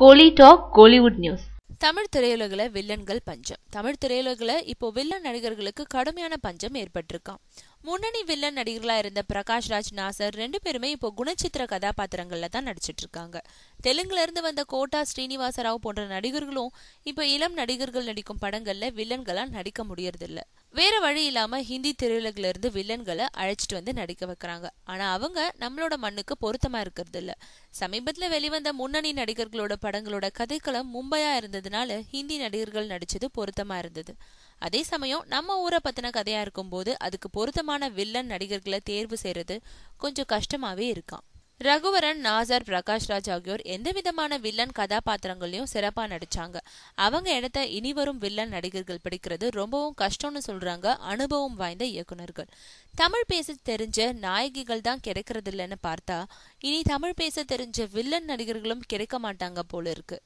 Kolly talk Kollywood news. Tamil திரையுலகில் வில்லன்கள் பஞ்சம். தமிழ் திரையுலகில் இப்போ வில்லன் நடிகர்களுக்கு கடுமையான பஞ்சம் ஏற்பட்டிருக்கான் முன்னணி வில்லன் நடிகர்களா இருந்த பிரகாஷ் ராஜ் நாசர் ரெண்டு பேருமே இப்போ குணச்சித்திர கதாபாத்திரங்கள்ல தான் நடிச்சிட்டு இருக்காங்க. தெலுங்குல இருந்து வந்த கோட்டா ஸ்ரீனிவாச ராவ் போன்ற நடிகர்களும் இப்போ இளம் நடிகர்கள் நடிக்கும் படங்கள்ல வில்லன்களா நடிக்க முடியறதில்ல. வேற வழி இல்லாம ஹிந்தி திரையுலகில இருந்து வில்லன்களை அழைச்சிட்டு வந்து நடிக்க வைக்கிறாங்க. ஆனா அவங்க நம்மளோட மண்ணுக்கு பொருத்தமா இருக்கிறது இல்ல சமீபத்துல வெளிவந்த முன்னணி நடிகர்களோட படங்களோட கதைக்களம் மும்பையா இருந்ததுனால ஹிந்தி நடிகர்கள் நடிச்சது பொருத்தமா இருந்தது. அதே சமயம் நம்ம ஊரை பத்தின கதையா இருக்கும்போது அதுக்கு பொருத்தமான வில்லன் நடிகர்களை தேர்வு செய்யறது கொஞ்சம் கஷ்டமாவே இருக்கான் ரகுவரன் நாசர் பிரகாஷ் ராஜ் ஆகியோர் எந்த விதமான வில்லன் கதாபாத்திரங்களையும் சிறப்பா நடிச்சாங்க. அவங்க இடத்த இனி வரும் வில்லன் நடிகர்கள் பிடிக்கிறது ரொம்பவும் கஷ்டம்னு சொல்றாங்க அனுபவம் வாய்ந்த இயக்குனர்கள் தமிழ் பேச தெரிஞ்ச நாயகிகள் தான் கிடைக்கிறது இல்லைன்னு பார்த்தா இனி தமிழ் பேச தெரிஞ்ச வில்லன் நடிகர்களும் கிடைக்க மாட்டாங்க போல இருக்கு.